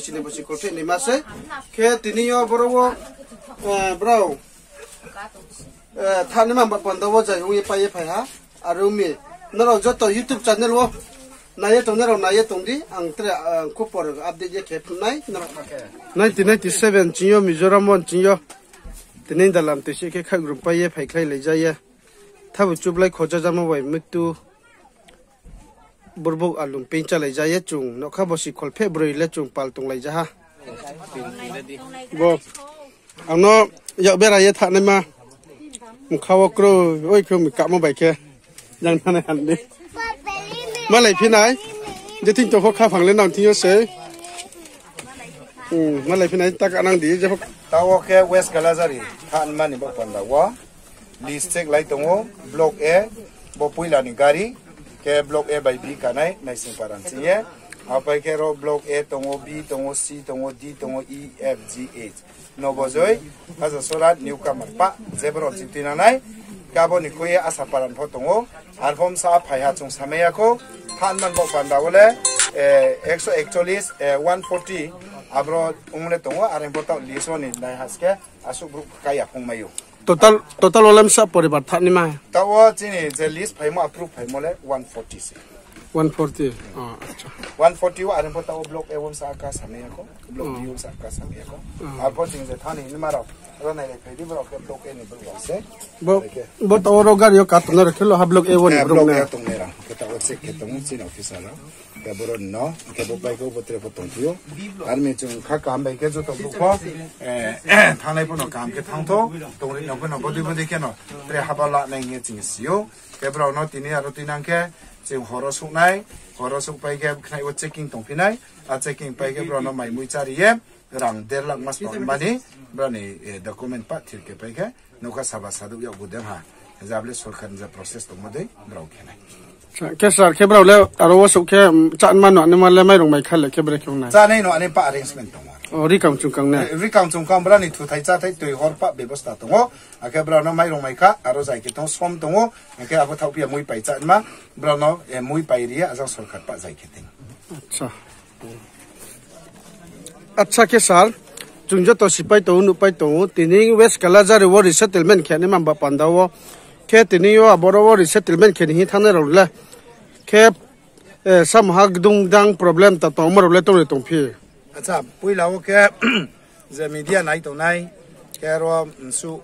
chini bosi kol phe ni ma se ke tini yo bro wo bro thani mamba panda wa jai ong ye pa ye pha ha aru mi naro jo to youtube channel wo naya tong naro nay tong di ang tre uh, ko por update giờ thì nai naro 1997 chinyo, mizoram won chinyo. Tinin dalam te shi ke kha group pa ye phai khlai le ja ye thabu chup lai khoja jama, wai mitu. Burbuk alum pincha le ra ye chung. No kha bosi khol phải broi le chung, pal tung lai ra ha bo nó giờ ya bera, ye tha mà ma mu khawa kro oi kro mi ka mo bai ke yang thane han ni. มาไหลพี่นายจะทิ้งตัวพวกข้าฝังเล่นน้ำทิ้งเสยอืมมาไหลพี่นายตักอันนั้นดีจะพวก tawo ke west galazari than mani bo panda wa list check lai tongo block a bo puila ni gari ke block a by b kanai nai sing paran siye apai ke ro block a tongo b tongo c tongo d tongo e f g h no bozoi asa sorat new kamar pa zebro chitina nai kabo ni kuye asa paran pho tongo arfom sa phaiha chung sameya ko than man bo panda wole 141 140 abro umne tongo aren bota liso ni dai haske asu group kaya phongmayo total total olam sa poribar thani ma tawo chini je list phaimo approve phaimo le 140 se 140 ah acha 140 wa aren bota block e won sa ka sameya ko block b won sa ka sameya ko apo ching je thani ni mara ro nai le phedi bro ke block e ni bro se bo bo tawro gar yo ka tna rakhelo hablok e won bro block na e tong nera ke tawo check ke tong chin officer la ke bro no ke bo bai ko botre po tong tiyo ar me chung kha kam bai ke jo to bu ko e thanai po no kam ke thang to tong ri no ko no bodi bodi ke no tre habala nai nge ching siyo ke bro no tini aro tinang ke chim horo sung nai horo sung pai ge khnai wo checking tong pinai a checking pai ge bro no mai mui chari ye rang der lak mas pon mani bro ni document pa thir ke pai ge no ka sa ba sa du yo bu de ha jable sol khan ja process tong ma de bro khnai ke sar ke bra le aro wasu ke chan man no ne mal mai rong mai khal ke bra ke na cha nei no ane pa arrangement tong o ri kam chung kang na ri kam chung kang bra ni thu thai cha thai tui hor pa bebosta tong o a ke bra no mai rong mai kha aro jai ke tong som tong o ke abo thau pia mui pai cha ma bra no e mui pai ri a jang sarkar pa jai ke ting अच्छा अच्छा के साल चुंजो तो सिपाई तो नुपाई तो तिनिंग वेस्ट कलाजार वो रिसेटलमेंट खेने माँ बा पंदा वो ke tini yo aboro wo resettlement khani hi thane ro la ke e, sam hak dung dang problem ta to mo ro le to le tong phi. Acha, pui la o ke je media nai to nai. Ke ro su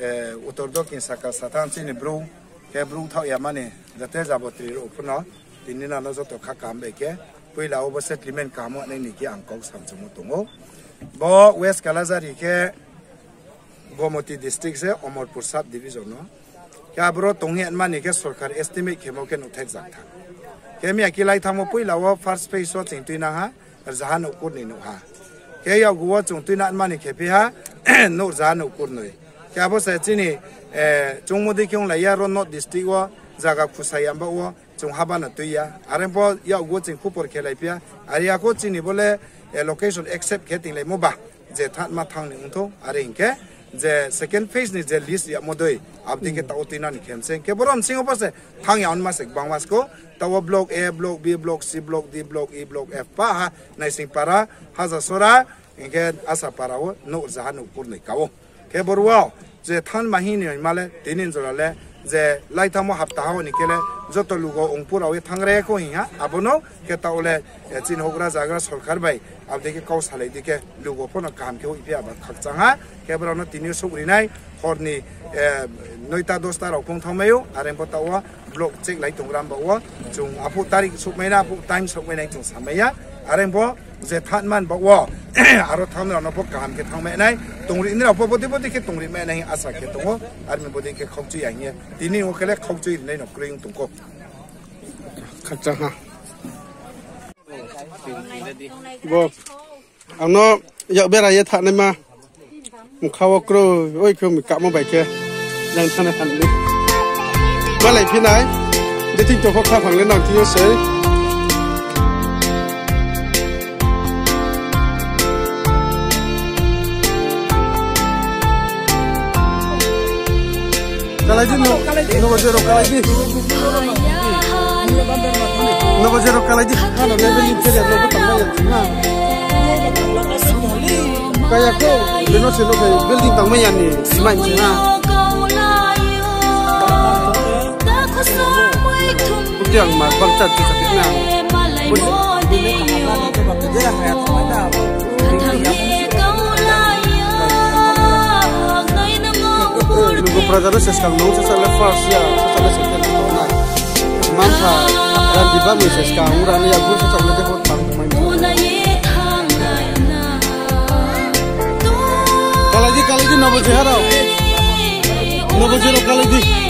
e utor do kin saka satan chini bro ke bro thau ya mane jate jabo tri ro puno tinni na no to kha kam be ke pui la o bo settlement kam ne ni ki ang kong sam chumo tongo. Bo, west kalazari ke gomoti district se omorpur sub division no ke abro tonghe mane ke sarkar estimate ke mo ke no thek jak tha ke mi akilai thamo pui la o first phase so ching tuina ha er zahan ukur ni no ha. Ke ya guwa chung tuina mane ke pe ha no zahan ukur noi ke abo sa chini e eh, chungmodi kyong la ya ro no district wa jaga khusayam ba wo, chung haba na tuya aren po ya guwa ching khupor khelai pia ari ya ko chini bole eh, location accept ke ting le mo ba. Je that ma thang ni ungtho are inke যে second phase নি যে লিস্ট ইয়া মদই আপনি কে তাও তিনা নি খেমসে কে বরম সিং পাশে থাং ইয়ান মাসে বাংমাস কো তাও block A block B block C block D block E block F পা হা নাই সিং পারা হাজা সোরা ইনকে আসা পারাও নো জাহানু পুরনি কাও কে বরওয়া যে থান মাহিনি মালে তিনিন জরালে যে লাইথামো হাপ্তাহ নিকেলে যত লুগো অংপুরাও থাংরে কো হিয়া আবনো কে তাওলে চিন হগ্রা জাগ্রা সরকার by abdeke kau salai dike lugo pono kam ke ipi aba khakchanga kebra no tini sugri nai horni noita dosta rok pong thamayo aren pota wa blok chek lai tongram ba wa chung apu tarik sukmena apu time sukmena chung samaya อะไรพวกเจทันมันบอกว่าอารมณ์ทำเราเนาะพวกการเกิดทางแม่ไหนตรงนี้นี่เราพวกปฏิบัติเกิดตรงนี้แม่ไหนอาศัยเกิดตรงว่าอันเป็นปฏิเกิดเข้าจุอย่างเงี้ยทีนี้ว่าแค่เล็กเขาจุในหนกเรียงตรงก็ขัดจังฮะบอกเอาเนาะอยากเบรายทันเลยมามึงาวกรูโอ้ยคือมีกลับมาไปเจอยังทันทันนี้เมื่อไหร่พี่นายได้ทิ้งตัวพวกข้าวผังเล่นนอนที่เยอะเสย नब्बे रोका नब्बे रोका kayak kau beno selo kayak building tangma ya nih lima inci na bukti yang mah bang tuh bukti bukti kamu lagi coba kerja kayak ke mana bukti. brother ses kang nong ses ale first ya. Ses ale second to na man tha ran di bang ses kang ran ya gu ses ale de hot pang mai kalaji kalaji nabo jehara nabo jero. Kalaji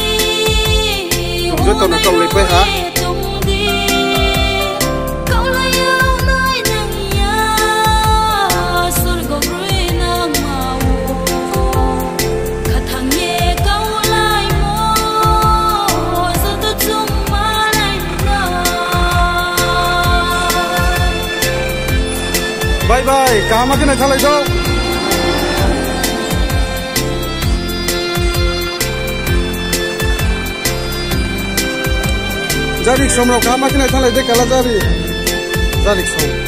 rất còn Tono lấy quê hả Bye bye. Kama kena Θα δείξω μου, κάμα και να ήταν λέει καλά, θα δείξω.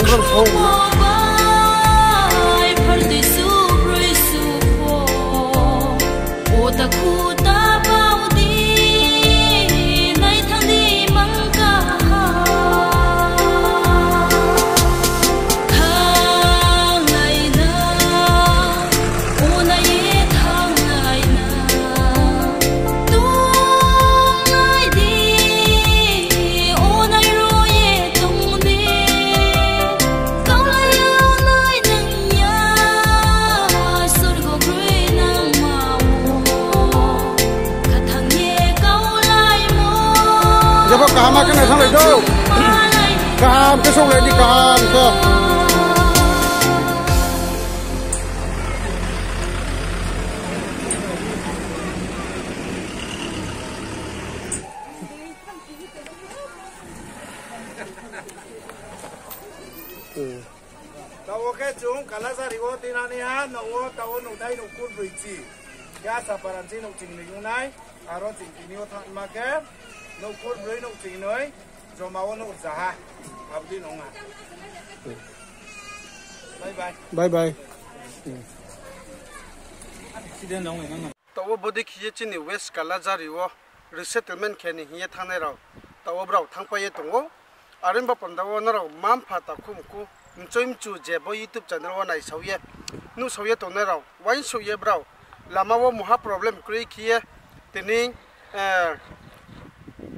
상관 없어 I'm not afraid to fall. I'm. Hanggang home. Jabo đâu, kena cái do. này đi song le di kam ke. cả ke chung kala sa rigo tinani ha no wo tawo no dai no kur brichi. Ya sa paranchi no ching ni yunai aro ching ni o thang ma ke kur bri no ching noi jo ma wo no za ha abdi no nga. Bye bye. Bye bye. Siden no nga. Tawo bodi khiye chini West Kalazari wo resettlement kheni hiye thanai raw. Tawo brau thangpa ye tongo. Arin ba pandawo naro mam phata kum ku mchoim chu je bo YouTube channel wa nai sauye. Nu sauye tonai raw. Wain sauye brau. Lama wo muha problem kri khiye tini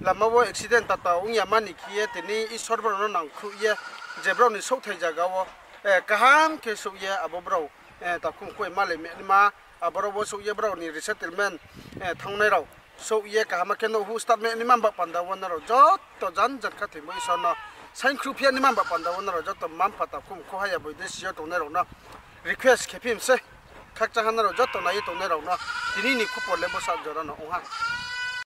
lama wo accident tata ung yamani kiye tini i sorbo no nang khu ye jebro ni sok thai jaga wo. E, kaham ke su ye abobro e, ta kum koi male me ma aboro wo su ye bro ni resettlement e, thangnai rao. So ye kahama ke no hu start me ni mam ba panda won ro jot to jan jat kha thi moi son no sain khru pia ni mam ba panda won ro jot to mam pata kum ko ha ya bo de si yo to ne ro na. Request ke pim se. Khak cha han ro jot to na ye to ne ro na. Tini ni ku por le bo sa jora no ha.